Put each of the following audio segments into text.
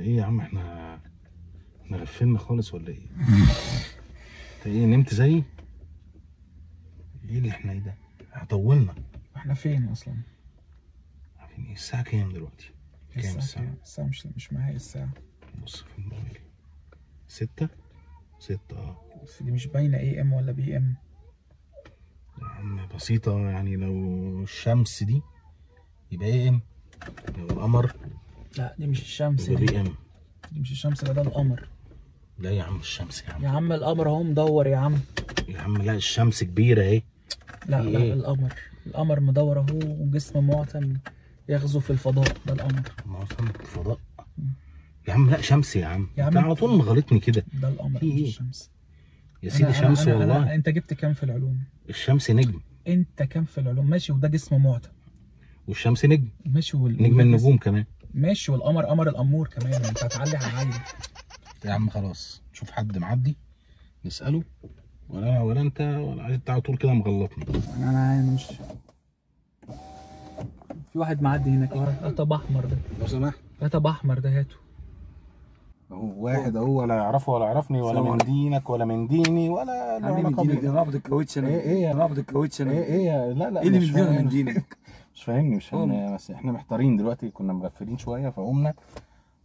إيه يا عم إحنا إحنا غفلنا خالص ولا إيه؟ انت إيه نمت زيي؟ إيه اللي إحنا إيه ده؟ طولنا إحنا فين أصلا عارفين إيه الساعة كام دلوقتي؟ كام الساعة؟ الساعة مش مش معايا الساعة بص في الموبايل ستة؟ ستة آه بس دي مش باينة AM ولا PM يا عم بسيطة يعني لو الشمس دي يبقى AM لو القمر لا دي مش الشمس دي, PM دي مش الشمس ده, القمر. لا يا عم الشمس يا عم. يا عم القمر اهو مدور يا عم. يا عم لا الشمس كبيرة اهي. لا في لا إيه؟ القمر. القمر مدور اهو وجسم معتم يغزو في الفضاء ده القمر. ما هو سنة فضاء يا عم لا شمس يا عم. يا عم على طول مغلطني كده. ده القمر في إيه؟ الشمس. يا أنا- سيدي أنا- شمس أنا- أنا- والله. أنت جبت كام في العلوم؟ الشمس نجم. أنت كام في العلوم؟ ماشي وده جسم معتم. والشمس نجم. ماشي وال... نجم النجوم كمان. ماشي والقمر قمر الأمور كمان. انت هتعلي هعلي يا عم خلاص شوف حد معدي نسأله. ولا ولا أنت ولا أنت على طول كده مغلطني. أنا يعني مش في واحد معدي هناك. رتب احمر ده. لو سمحت. رتب احمر ده هاته. واحد اهو ولا يعرفه ولا يعرفني ولا من دينك ولا من ديني ولا من دينك. ده رابط الكاوتش أنا. إيه إيه يا رابط الكاوتش أنا. إيه إيه لا لا إيه اللي دينك من دينك؟ مش فاهمني مش. فاهمني بس إحنا محتارين دلوقتي كنا مغفلين شوية فقمنا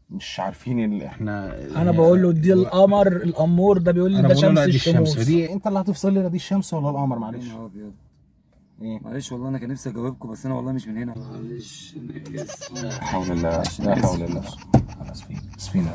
مش عارفين ال... إحنا أنا بقول له دي القمر الأمور ده بيقول لي ده شمس دي الشمس. دي انت اللي هتفصل لي دي الشمس ولا القمر معلش. يا نهار أبيض. إيه؟ معلش والله أنا كان نفسي أجاوبكم بس أنا والله مش من هنا. معلش لا حول الله لا حول الله. أنا أسفين أسفين